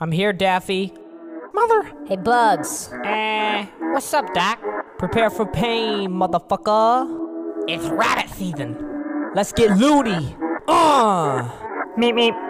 I'm here, Daffy. Mother. Hey, Bugs. Eh, what's up, Doc? Prepare for pain, motherfucker. It's rabbit season. Let's get loony. Uh. Meep meep.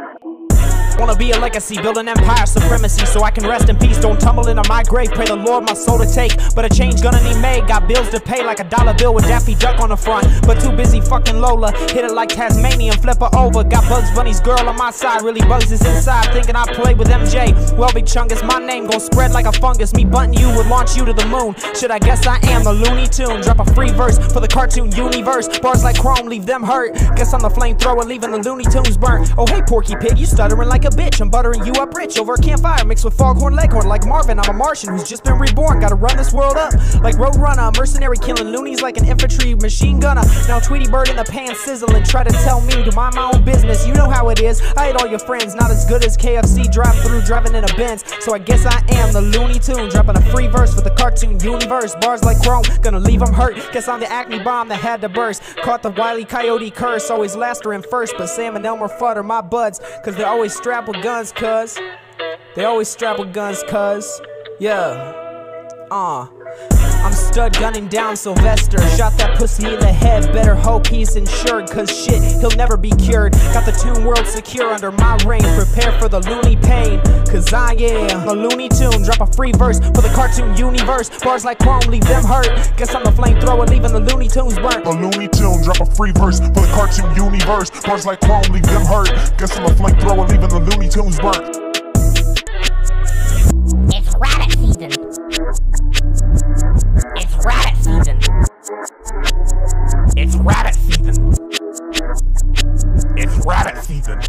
Wanna be a legacy, build an empire supremacy so I can rest in peace. Don't tumble into my grave, pray the Lord my soul to take. But a change gonna need made, got bills to pay like a dollar bill with Daffy Duck on the front. But too busy fucking Lola, hit it like Tasmanian, flip her over. Got Bugs Bunny's girl on my side, really Bugs is inside, thinking I play with MJ. Well, Big Chungus, my name gon' spread like a fungus. Me bunting you would launch you to the moon. Should I guess I am the Looney Tune? Drop a free verse for the cartoon universe. Bars like Chrome, leave them hurt. Guess I'm the flamethrower, leaving the Looney Tunes burnt. Oh, hey, Porky Pig, you stuttering like a bitch. I'm buttering you up rich over a campfire mixed with foghorn leghorn like Marvin. I'm a Martian who's just been reborn. Gotta run this world up like Roadrunner. A mercenary killing loonies like an infantry machine gunner. Now Tweety Bird in the pan sizzling. Try to tell me to mind my own business. You know how it is. I hate all your friends. Not as good as KFC drive through driving in a Benz. So I guess I am the Looney Tune. Dropping a free verse for the cartoon universe. Bars like Chrome. Gonna leave them hurt. Guess I'm the Acme bomb that had to burst. Caught the wily coyote curse. Always last or in first. But Sam and Elmer Fudd are my buds. Cause they're always strapped with guns. Cuz. They always strap with guns, cuz. Yeah. Uh. I'm stud gunning down Sylvester. Shot that pussy in the head. Better hope he's insured, cause shit, he'll never be cured. Got the Toon World secure under my reign. Prepare for the loony pain, cause I am a Looney Tune. Drop a free verse for the cartoon universe. Bars like Chrome, leave them hurt. Guess I'm the flamethrower, leaving the Looney Tunes burnt. A Looney Tune, drop a free verse for the cartoon universe. Bars like Chrome, leave them hurt. Guess I'm a flamethrower, leaving the Looney Tunes burnt. Rabbit season. It's rabbit season.